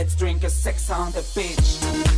let's drink a sex on the beach.